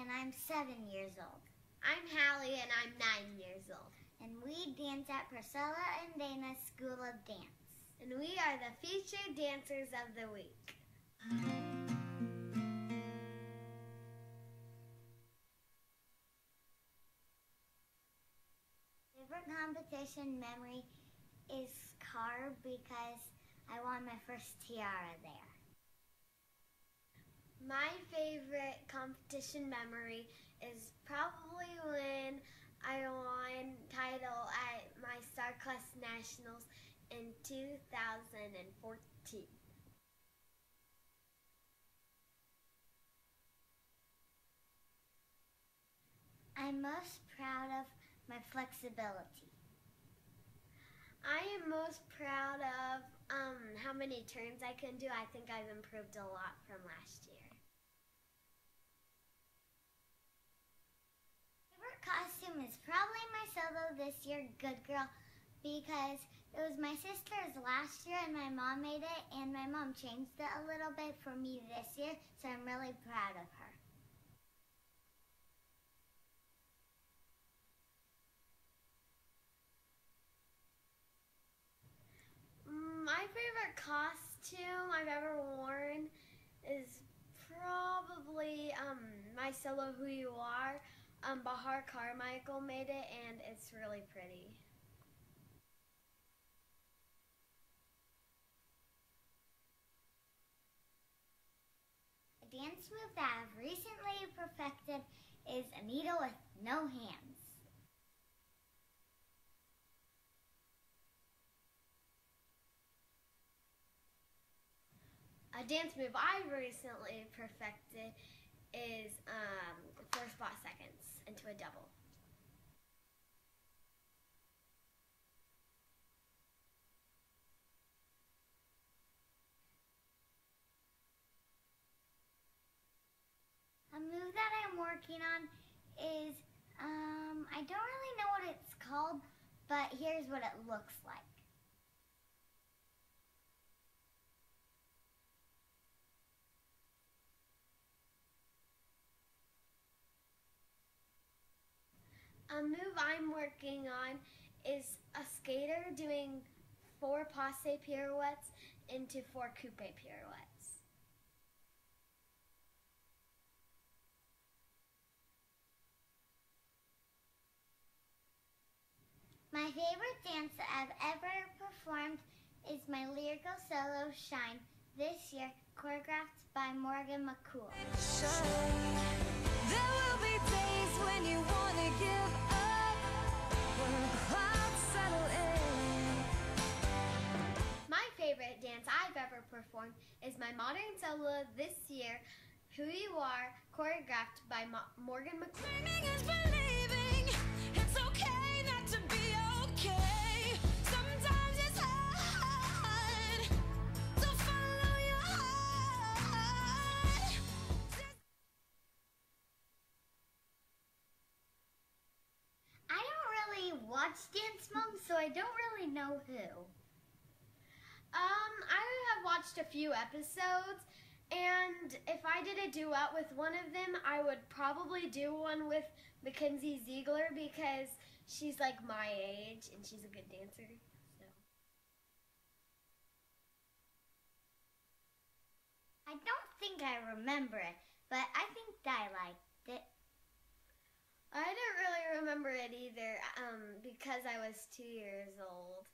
and I'm seven years old. I'm Halle, and I'm nine years old. And we dance at Priscilla and Dana School of Dance. And we are the featured dancers of the week. Favorite competition memory is car because I won my first tiara there. My favorite competition memory is probably when I won title at my Star Class Nationals in 2014. I'm most proud of my flexibility. I am most proud of um, how many turns I can do. I think I've improved a lot from last year. Favorite costume is probably my solo this year, Good Girl, because it was my sister's last year and my mom made it and my mom changed it a little bit for me this year, so I'm really proud of her. My favorite costume I've ever worn is probably um, my solo Who You Are. Um, Bahar Carmichael made it and it's really pretty. A dance move that I've recently perfected is a needle with no hands. A dance move I recently perfected is um, four spot seconds into a double. A move that I'm working on is, um, I don't really know what it's called, but here's what it looks like. A move I'm working on is a skater doing four passe pirouettes into four coupe pirouettes. My favorite dance that I've ever performed is my lyrical solo Shine this year, choreographed by Morgan McCool. There will be days when you wanna give up, when the clouds settle in. My favorite dance I've ever performed is my modern solo this year, Who You Are, choreographed by Mo Morgan McCool. Watch Dance Moms, so I don't really know who. Um, I have watched a few episodes, and if I did a duet with one of them, I would probably do one with Mackenzie Ziegler because she's like my age and she's a good dancer. So. I don't think I remember it, but I think I liked it. I don't really remember it either um, because I was two years old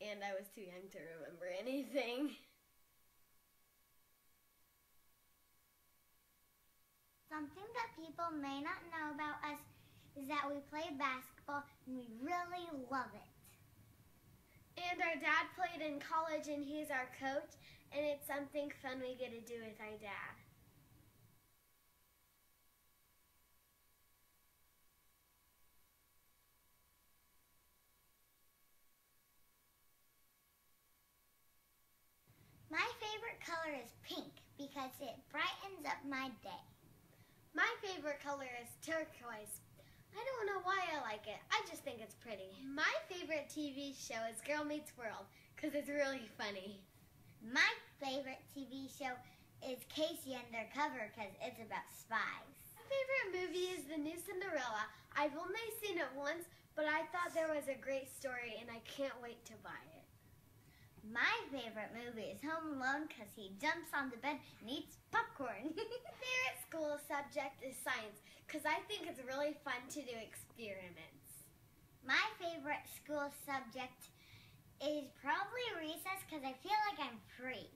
and I was too young to remember anything. Something that people may not know about us is that we play basketball and we really love it. And our dad played in college and he's our coach, and it's something fun we get to do with our dad. My favorite color is pink because it brightens up my day. My favorite color is turquoise. I don't know why I like it. I just think it's pretty. My favorite TV show is Girl Meets World because it's really funny. My favorite TV show is K.C. Undercover because it's about spies. My favorite movie is the new Cinderella. I've only seen it once, but I thought there was a great story and I can't wait to buy it. My favorite movie is Home Alone because he jumps on the bed and eats popcorn. favorite school subject is science because I think it's really fun to do experiments. My favorite school subject is probably recess because I feel like I'm free.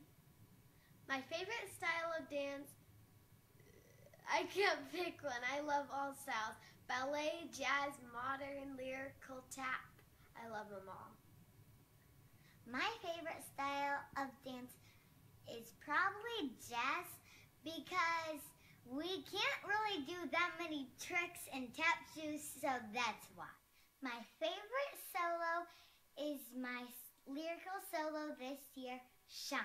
My favorite style of dance, I can't pick one. I love all styles ballet, jazz, modern, lyrical, tap. I love them all. My favorite style of dance is probably jazz because we can't really do that many tricks and tap shoes, so that's why. My favorite solo is my lyrical solo this year, Shine.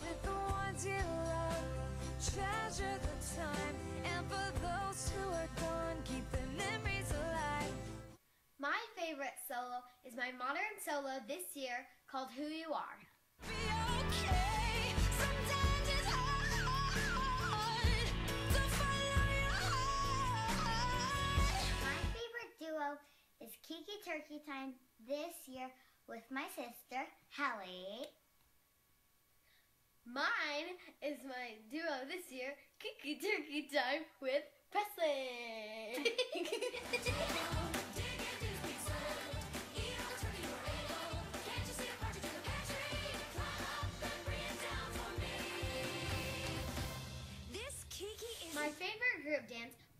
With the ones you love, treasure the time. And for those who are gone, keep the memories alive. My favorite solo is my modern solo this year called Who You Are. Be okay. Sometimes it's hard to follow your heart. My favorite duo is Kiki Turkey Time this year with my sister, Halle. Mine is my duo this year, Kiki Turkey Time with Preslie.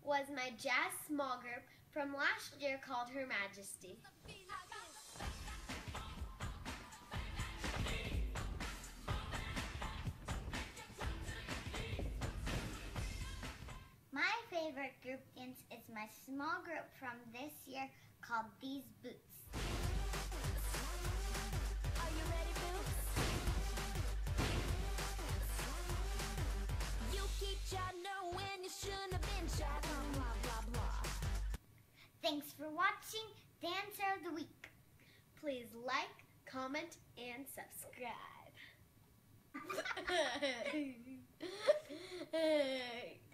Was my jazz small group from last year called Her Majesty. My favorite group dance is my small group from this year called These Boots. For watching Dancer of the Week. Please like, comment, and subscribe.